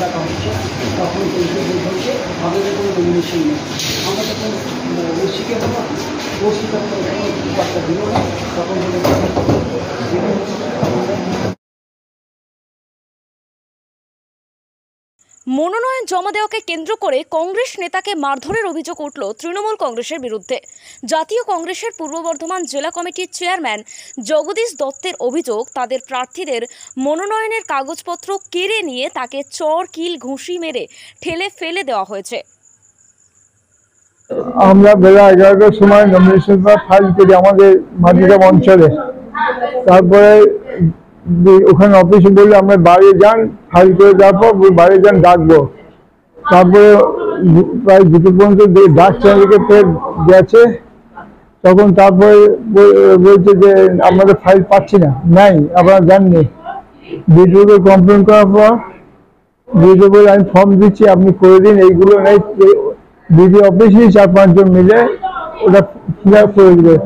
ডাকা হচ্ছে তখন বলছে হচ্ছে আমাদের কোনো নমিনেশন নেই। আমরা যখন ওসিকে বললাম ওসি কোনো দিল না তখন মনোনয়ন জমা দেওয়াকে কেন্দ্র করে কংগ্রেস নেতাকে মারধরের অভিযোগ উঠল তৃণমূল কংগ্রেসের বিরুদ্ধে। জাতীয় কংগ্রেসের পূর্ব বর্ধমান জেলা কমিটির চেয়ারম্যান জগদীশ দত্তের অভিযোগ, তাদের প্রার্থীদের মনোনয়নের কাগজপত্র কেড়ে নিয়ে তাকে চর কিল ঘুষি মেরে ঠেলে ফেলে দেওয়া হয়েছে। আমরা বেলা এগারোটার সময় নমিনেশন ফাইল করি আমাদের মাটিগ্রাম অঞ্চলে। তারপরে ওখানে অফিসে বললে, আমরা বাইরে যান ফাইল করে দেওয়ার পর বাইরে যান, ডাকবো। তারপরে প্রায় দুটো পর্যন্ত ডাকছে আমাদেরকে ফের গেছে। তখন তারপরে বলছে যে আমাদের ফাইল পাচ্ছি না। নাই, আপনারা যাননি। বিডিওকে কমপ্লেন করার পর বিডিও বলে আমি ফর্ম দিচ্ছি, আপনি করে দিন, এইগুলো নেই। বিডিও অফিসেই চার পাঁচজন মিলে ওটা ফিল আপ করে দিলে।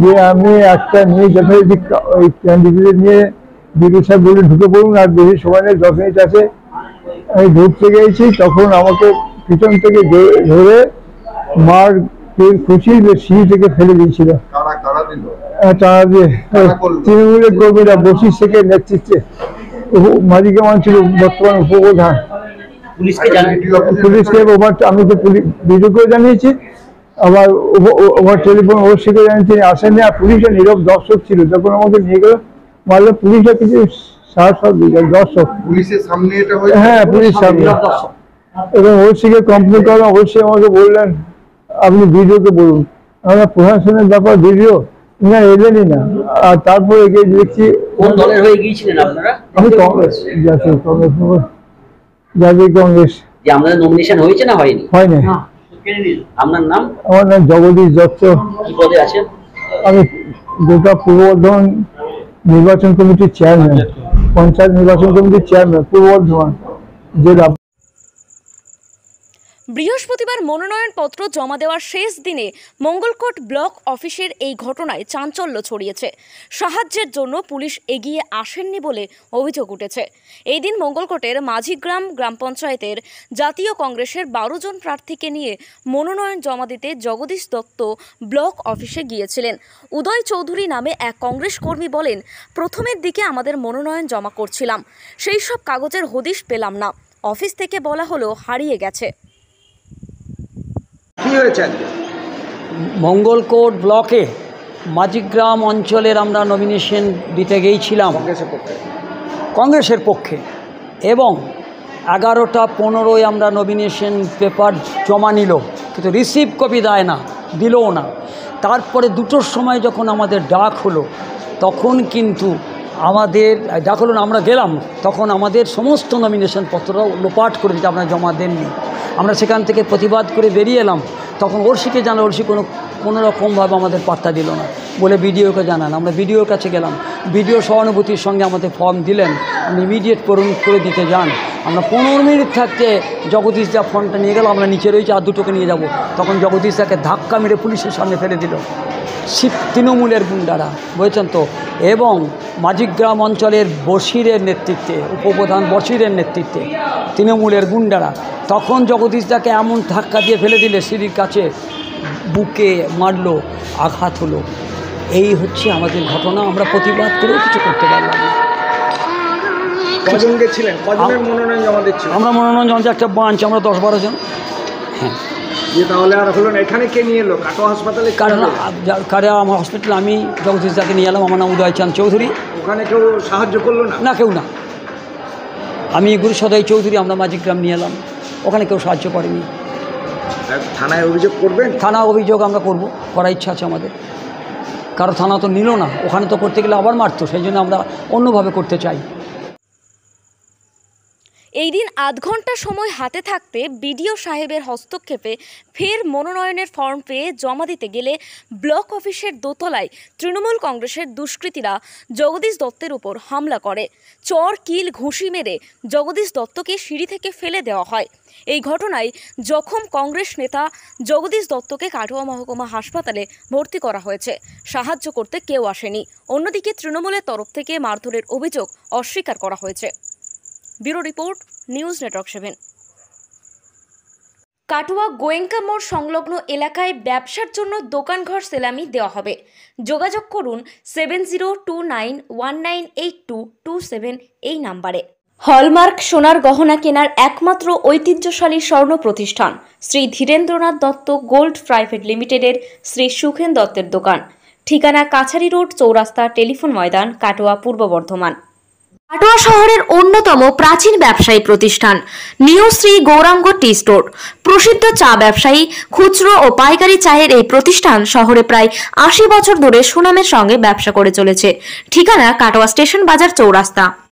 যে আমি একটা নিয়ে যথারীতি ক্যান্ডিডেট নিয়ে বিডিও সাহেব বলে ঢুকে পড়ুন আর বেশি সময় নেই দশ মিনিট আছে। আমি ঢুকতে গেছি তখন আমাকে পিছন থেকে ধরে- মার খুশি সিঁড়ি থেকে ফেলে দিয়েছিল। কারা কারা দিল? আহ, তারা দিয়ে তৃণমূলের কর্মীরা থেকে নেতৃত্বে। ছিল বর্তমান উপপ্রধান। পুলিশকে ওভার আমি তো ভিডিওকেও জানিয়েছি। আবার ও- ওভার টেলিফোন ওসিকে জানিয়েছি তিনি আসেননি। আর পুলিশের নীরব দর্শক ছিল যখন আমাকে নিয়ে গেল মারলে পুলিশরা কিছু সাহস দর্শক। পুলিশের সামনে এটা হ্যাঁ পুলিশ সামনে। এবং ওসিকে কমপ্লেন করলাম ওসি আমাকে বললেন আপনি ভিডিওকে বলুন। আমরা প্রশাসনের ব্যাপার ভিডিও না এলেনই না। আর তারপরে গিয়ে দেখছি কোন দলের হয়ে গিয়েছিলেন আপনারা? আমি কংগ্রেস জাতীয় কংগ্রেস জাতীয় কংগ্রেস। যে নমিনেশন হয়েছে না হয়নি? হয় না আপনার নাম? আমার নাম জগদীশ দত্ত। কি পদে আছেন? আমি গোটা পূর্ব বর্ধমান নির্বাচন কমিটির চেয়ারম্যান পঞ্চায়েত নির্বাচন কমিটির চেয়ারম্যান পূর্ব বর্ধমান জেলা বৃহস্পতিবার মনোনয়নপত্র জমা দেওয়ার শেষ দিনে মঙ্গলকোট ব্লক অফিসের এই ঘটনায় চাঞ্চল্য ছড়িয়েছে। সাহায্যের জন্য পুলিশ এগিয়ে আসেননি বলে অভিযোগ উঠেছে। এই দিন মঙ্গলকোটের মাঝিগ্রাম গ্রাম পঞ্চায়েতের জাতীয় কংগ্রেসের বারো জন প্রার্থীকে নিয়ে মনোনয়ন জমা দিতে জগদীশ দত্ত ব্লক অফিসে গিয়েছিলেন। উদয় চৌধুরী নামে এক কংগ্রেস কর্মী বলেন, প্রথমের দিকে আমাদের মনোনয়ন জমা করছিলাম। সেই সব কাগজের হদিশ পেলাম না। অফিস থেকে বলা হলো হারিয়ে গেছে। হয়েছে আজকে? মঙ্গলকোট ব্লকে মাঝিগ্রাম অঞ্চলের আমরা নমিনেশন দিতে গিয়েছিলাম। কংগ্রেসের পক্ষে। কংগ্রেসের পক্ষে। এবং এগারোটা পনেরোই আমরা নমিনেশন পেপার জমা নিল। কিন্তু রিসিভ কপি দেয় না দিলও না। তারপরে দুটোর সময় যখন আমাদের ডাক হলো তখন কিন্তু আমাদের ডাক হলো না আমরা গেলাম তখন আমাদের সমস্ত নমিনেশন পত্র লোপাট করে দিতে আপনারা জমা দেননি। আমরা সেখান থেকে প্রতিবাদ করে বেরিয়ে এলাম। তখন ওরশিকে জানা, ওরশি কোনো কোনো রকমভাবে আমাদের পাত্তা দিল না। বলে বিডিওকে জানান, আমরা বিডিওর কাছে গেলাম। বিডিও সহানুভূতির সঙ্গে আমাদের ফর্ম দিলেন। আপনি ইমিডিয়েট পূরণ করে দিতে যান। আমরা পনেরো মিনিট থাকতে জগদীশ যা ফর্মটা নিয়ে গেলাম আমরা নিচে রয়েছে আর দুটোকে নিয়ে যাব। তখন জগদীশ তাকে ধাক্কা মেরে পুলিশের সামনে ফেলে দিল। তৃণমূলের গুন্ডারা বুঝেছেন তো? এবং মাঝিগ্রাম অঞ্চলের বশিরের নেতৃত্বে উপপ্রধান বশিরের নেতৃত্বে তৃণমূলের গুন্ডারা। তখন জগদীশ দাকে এমন ধাক্কা দিয়ে ফেলে দিলে সিঁড়ির কাছে বুকে মারলো আঘাত হলো। এই হচ্ছে আমাদের ঘটনা আমরা প্রতিবাদ করেও কিছু করতে পারলাম না। কজন গেছিলেন? কজনের মনোনয়ন জমা দিচ্ছিল? আমরা মনোনয়ন জমা একটা বাঞ্চ আমরা দশ বারো জন। হ্যাঁ। যে তাহলে আর হলো না। এখানে কে নিয়ে এলো? হাসপাতালে কারণ হলো? কারে আমার হসপিটালে আমি জগদীশ দাকে নিয়ে এলাম আমার নাম উদয় চাঁদ চৌধুরী। ওখানে কেউ সাহায্য করল না? না কেউ না। আমি গুরু সদয় চৌধুরী আমরা মাঝিগ্রাম নিয়ে এলাম। ওখানে কেউ সাহায্য করেনি। থানায় অভিযোগ করবেন? থানা অভিযোগ আমরা করব করার ইচ্ছা আছে আমাদের। কারও থানা তো নিল না ওখানে তো করতে গেলে আবার মারতো সেই জন্য আমরা অন্যভাবে করতে চাই। এই দিন আধ ঘণ্টা সময় হাতে থাকতে বিডিও সাহেবের হস্তক্ষেপে ফের মনোনয়নের ফর্ম পেয়ে জমা দিতে গেলে ব্লক অফিসের দোতলায় তৃণমূল কংগ্রেসের দুষ্কৃতীরা জগদীশ দত্তের উপর হামলা করে। চর, কিল, ঘুষি মেরে জগদীশ দত্তকে সিঁড়ি থেকে ফেলে দেওয়া হয়। এই ঘটনায় জখম কংগ্রেস নেতা জগদীশ দত্তকে কাটোয়া মহকুমা হাসপাতালে ভর্তি করা হয়েছে। সাহায্য করতে কেউ আসেনি। অন্যদিকে তৃণমূলের তরফ থেকে মারধরের অভিযোগ অস্বীকার করা হয়েছে। Bureau report, news network seven. Katwa Goenka মোড় সংলগ্ন এলাকায় ব্যবসার জন্য দোকানঘর সেলামি দেওয়া হবে। যোগাযোগ করুন seven zero two nine one nine eight two two seven এই নাম্বারে। হলমার্ক সোনার গহনা কেনার একমাত্র ঐতিহ্যশালী স্বর্ণ প্রতিষ্ঠান, শ্রী ধীরেন্দ্রনাথ দত্ত গোল্ড প্রাইভেট লিমিটেডের শ্রী সুখেন দত্তের দোকান। ঠিকানা কাছারি রোড চৌরাস্তা টেলিফোন ময়দান, কাটোয়া, পূর্ব বর্ধমান। কাটোয়া শহরের অন্যতম প্রাচীন ব্যবসায়ী প্রতিষ্ঠান new Shri Gouranga tea store. প্রসিদ্ধ চা ব্যবসায়ী, খুচরো ও পাইকারি চায়ের এই প্রতিষ্ঠান শহরে প্রায় আশি বছর ধরে সুনামের সঙ্গে ব্যবসা করে চলেছে। ঠিকানা কাটোয়া স্টেশন বাজার চৌরাস্তা।